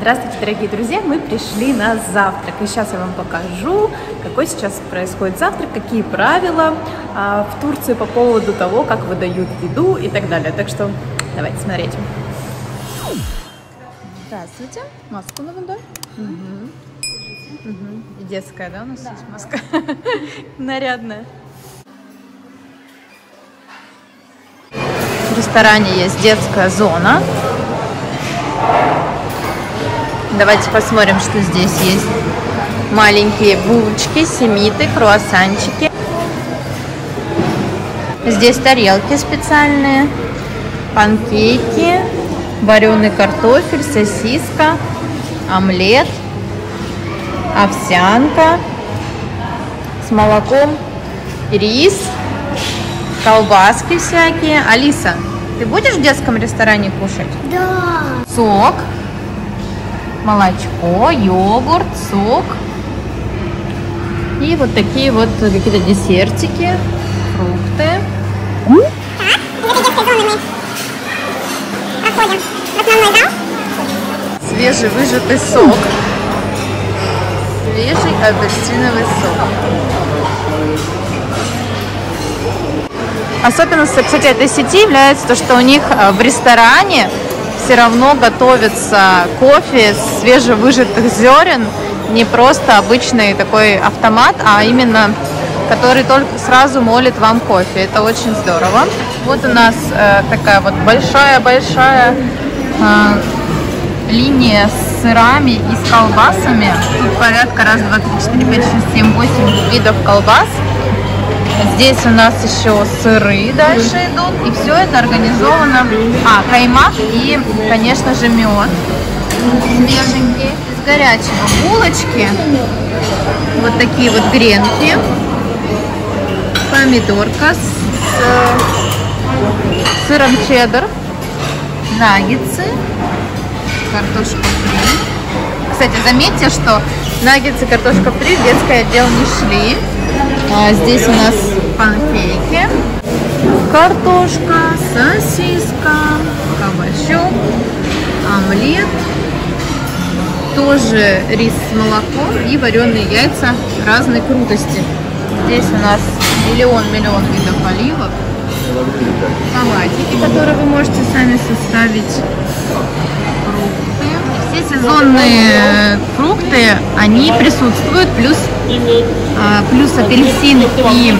Здравствуйте, дорогие друзья! Мы пришли на завтрак. И сейчас я вам покажу, какой сейчас происходит завтрак, какие правила а, в Турции по поводу того, как выдают еду и так далее. Так что давайте смотреть. Здравствуйте. Маску на водой. Угу. Угу. И детская, да, у нас да. есть маска? Нарядная. В ресторане есть детская зона. Давайте посмотрим, что здесь есть. Маленькие булочки, семиты, круассанчики. Здесь тарелки специальные, панкейки, вареный картофель, сосиска, омлет, овсянка с молоком, рис, колбаски всякие. Алиса, ты будешь в детском ресторане кушать? Да. Сок молочко, йогурт, сок. И вот такие вот какие-то десертики, фрукты. Свежевыжатый сок. Свежий апельсиновый сок. Особенностью, кстати, этой сети является то, что у них э, в ресторане все равно готовится кофе с свежевыжатых зерен, не просто обычный такой автомат, а именно который только сразу молит вам кофе. Это очень здорово. Вот у нас э, такая вот большая-большая э, линия с сырами и с колбасами. Тут порядка раз, два, три, четыре, пять, шесть, семь, восемь видов колбас. Здесь у нас еще сыры дальше идут. И все это организовано. А, каймак и, конечно же, мед свеженький. Из горячего булочки. Вот такие вот гренки. Помидорка с сыром чеддер. Наггетсы. Картошка фри. Кстати, заметьте, что наггетсы картошка фри в детский отдел не шли. А здесь у нас панкейки, картошка, сосиска, кабачок, омлет, тоже рис с молоком и вареные яйца разной крутости. Здесь у нас миллион-миллион видов оливок, салатики, которые вы можете сами составить, сезонные фрукты, они присутствуют, плюс а, плюс апельсин и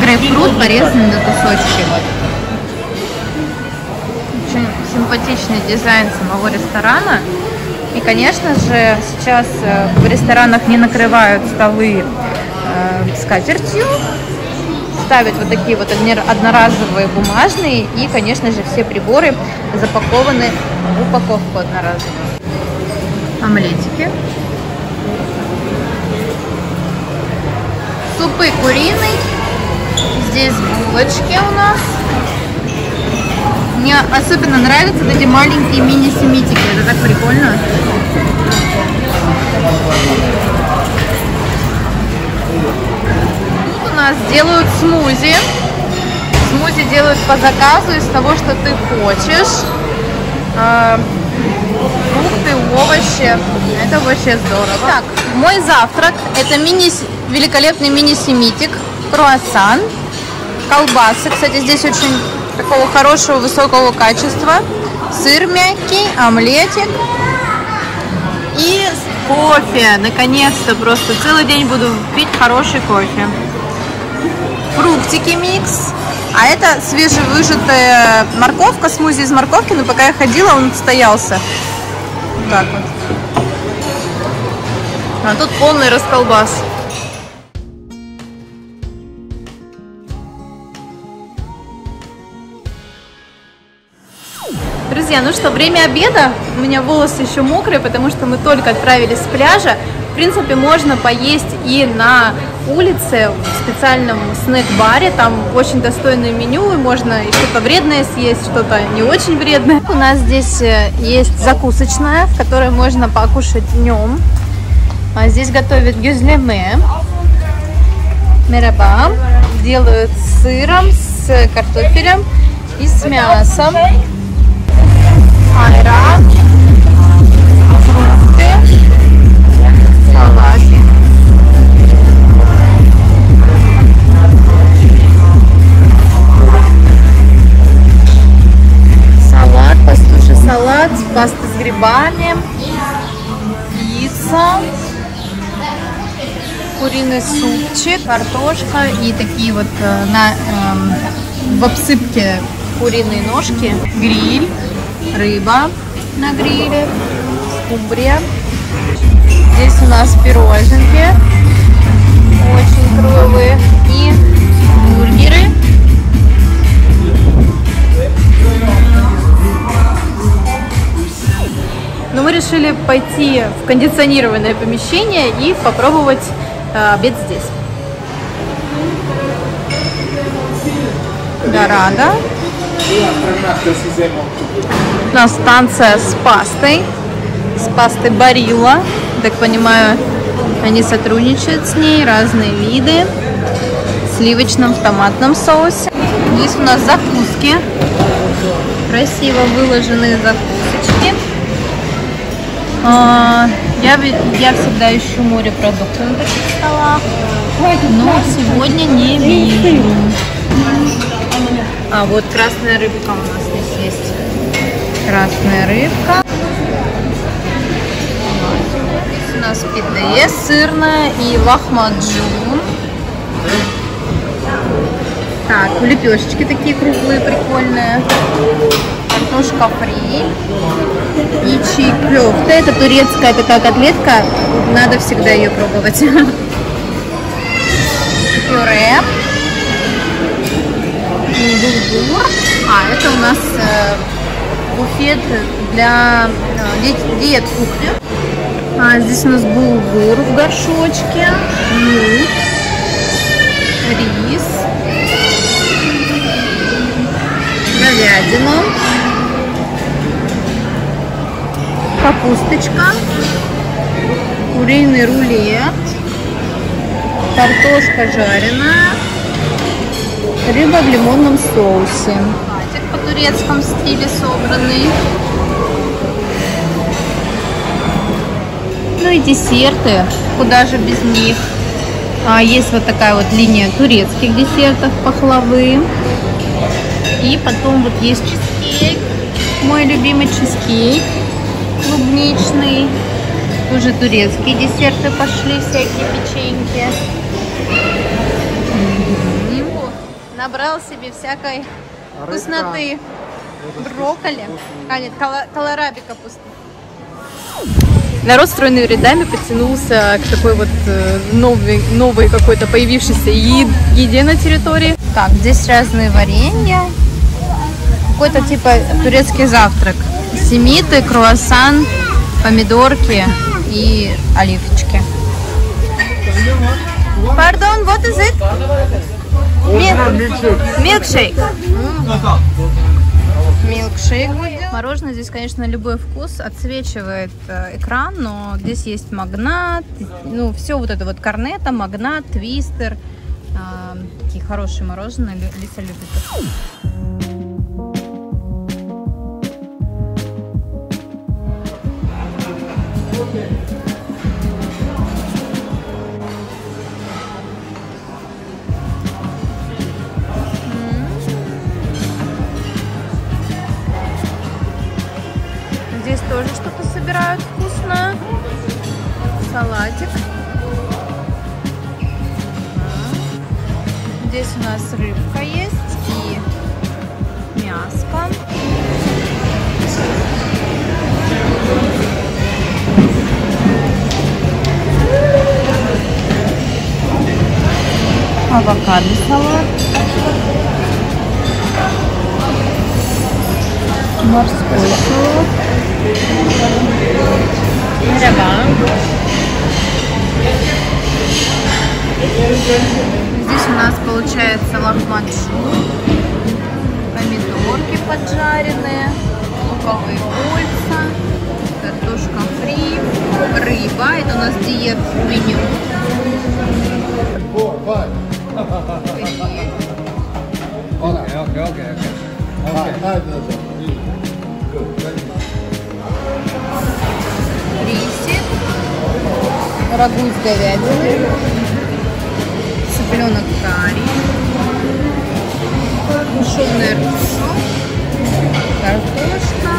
грейпфрут порезаны на кусочки. Очень симпатичный дизайн самого ресторана. И, конечно же, сейчас э, в ресторанах не накрывают столы э, скатертью, ставят вот такие вот одноразовые бумажные, и, конечно же, все приборы запакованы в упаковку одноразовую. Омлетики. супы куриный. Здесь булочки у нас. Мне особенно нравятся эти маленькие мини-семитики. Это так прикольно. Тут у нас делают смузи. Смузи делают по заказу из того, что ты хочешь. Овощи. Это вообще здорово. Так, мой завтрак это мини великолепный мини-семитик, круассан, колбасы. Кстати, здесь очень такого хорошего, высокого качества. Сыр мягкий, омлетик и кофе. Наконец-то просто целый день буду пить хороший кофе. Фруктики микс. А это свежевыжатая морковка, смузи из морковки, но пока я ходила, он стоялся. Так вот. А тут полный расколбас. Друзья, ну что, время обеда. У меня волосы еще мокрые, потому что мы только отправились с пляжа. В принципе, можно поесть и на улице в специальном снэк-баре. Там очень достойное меню, и можно и что-то вредное съесть, что-то не очень вредное. У нас здесь э, есть закусочная, в которой можно покушать днем. А здесь готовят гюзлеме. Мераба. Делают с сыром, с картофелем и с мясом Салат, послушай, салат, паста с грибами, пицца, куриный супчик, картошка и такие вот э, на, э, в обсыпке куриные ножки, гриль, рыба на гриле, скумбрия. Здесь у нас пироженки, очень клевые, и бургеры. Но мы решили пойти в кондиционированное помещение и попробовать э, обед здесь. Дорадо. У нас станция с пастой, с пастой Барилла. Так понимаю, они сотрудничают с ней, разные виды. В сливочном, в томатном соусе. Здесь у нас закуски. Красиво выложенные закусочки. А, я, я всегда ищу морепродукты на таких столах, но сегодня не вижу. А, вот красная рыбка у нас здесь есть. Красная рыбка. У нас пиде сырная и лахмаджун. Так, лепешечки такие круглые, прикольные. Картошка фри. И чайкёфта. Это турецкая такая котлетка. Надо всегда ее пробовать. Пюре. Булгур. А, это у нас э, буфет для э, ди- диет кухни. А, здесь у нас булгур в горшочке. Нут. Рис. Говядина. Капусточка. Куриный рулет. Картошка жареная. Рыба в лимонном соусе. По турецком стиле собранный. Ну и десерты. Куда же без них? А, есть вот такая вот линия турецких десертов, пахлавы. И потом вот есть чизкейк. Мой любимый чизкейк клубничный. Тоже турецкие десерты пошли, всякие печеньки. Мгм. Набрал себе всякой вкусноты. Брокколи. А, нет, кола- колораби капуста. Народ стройными рядами потянулся к такой вот э, новой, новой какой-то появившейся еде на территории. Так, здесь разные варенья. Какой-то типа турецкий завтрак. Семиты, круассан, помидорки и оливочки. Pardon, what is it? Милкшейк. Милкшейк будет. Мороженое здесь, конечно, любой вкус отсвечивает э, экран, но здесь есть магнат, ну, все вот это вот корнета, магнат, твистер. А, такие хорошие мороженые, Лиса любит их. У нас рыбка есть и мяско. Авокадо салат. Морской салат. Ряба. Здесь у нас получается лахмаджун, помидорки поджаренные, луковые кольца, картошка фри, рыба, это у нас диет меню. Okay, okay, okay, okay. рисик, рагу с говядиной, цыпленок карри, тушеный артишок, картошка,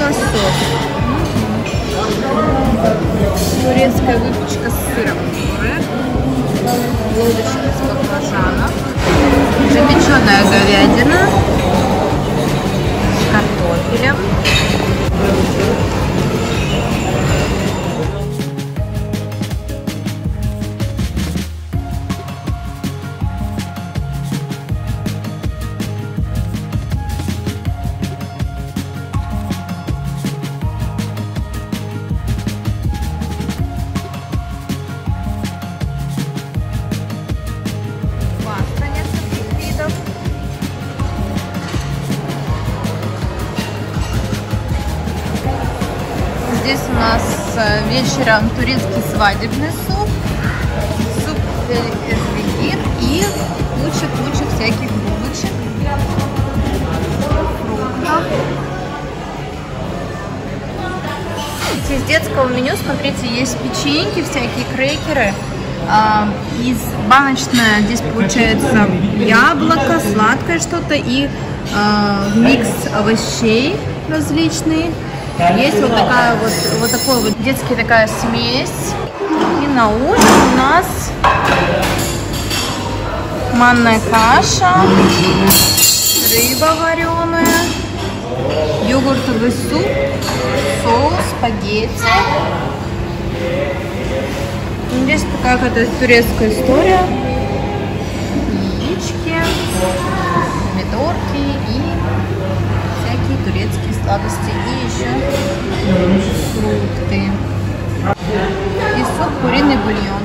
лосось. Турецкая выпечка с сыром. Пюре. Лодочка из баклажанов. Запеченная говядина Здесь у нас э, вечером турецкий свадебный суп, суп эзвигир и куча-куча всяких булочек, фруктов. Из детского меню, смотрите, есть печеньки, всякие крекеры. А, из баночная здесь получается яблоко, сладкое что-то и а, микс овощей различные. Есть вот такая вот, вот такой вот детский такая смесь. И на ужин у нас манная каша, рыба вареная, йогуртовый суп, соус, спагетти. Здесь такая какая-то турецкая история. Яички, помидорки и сладости. И еще фрукты. И суп куриный бульон.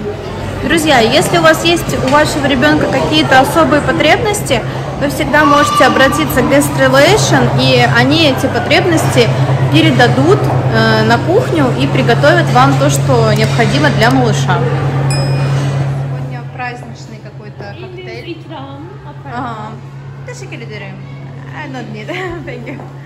Друзья, если у вас есть у вашего ребенка какие-то особые потребности, вы всегда можете обратиться к Guest Relation, и они эти потребности передадут э, на кухню и приготовят вам то, что необходимо для малыша. Сегодня праздничный какой-то коктейль. Aparatif. Ага. Ederim. I not need. Thank you.